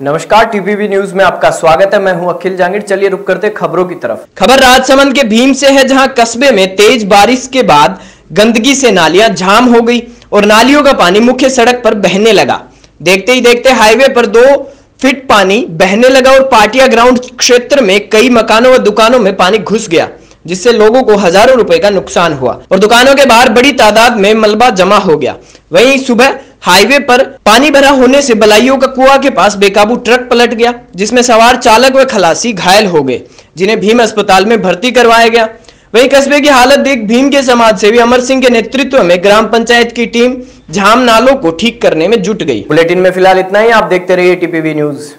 नमस्कार टीवीवी न्यूज़ में आपका स्वागत है। मैं हूँ अखिल जांगिर चलिए रुक करते खबरों की तरफ़। खबर राजसमंद के भीम से है, जहाँ कस्बे में तेज बारिश के बाद गंदगी से नालियाँ जाम हो गई और नालियों का पानी मुख्य सड़क पर बहने लगा। देखते ही देखते हाईवे पर दो फिट पानी बहने लगा और पाटिया ग्राउंड क्षेत्र में कई मकानों व दुकानों में पानी घुस गया। जिससे लोगों को हज़ारों रुपए का नुकसान हुआ और दुकानों के बाहर बड़ी तादाद में मलबा जमा हो गया। वहीं सुबह हाईवे पर पानी भरा होने से बलाइयों का कुआ के पास बेकाबू ट्रक पलट गया, जिसमें सवार चालक व खलासी घायल हो गए, जिन्हें भीम अस्पताल में भर्ती करवाया गया। वहीं कस्बे की हालत देख भीम के समाज सेवी अमर सिंह के नेतृत्व में ग्राम पंचायत की टीम झाम नालों को ठीक करने में जुट गई। बुलेटिन में फ़िलहाल इतना ही, आप देखते रहिए टीपीवी न्यूज़।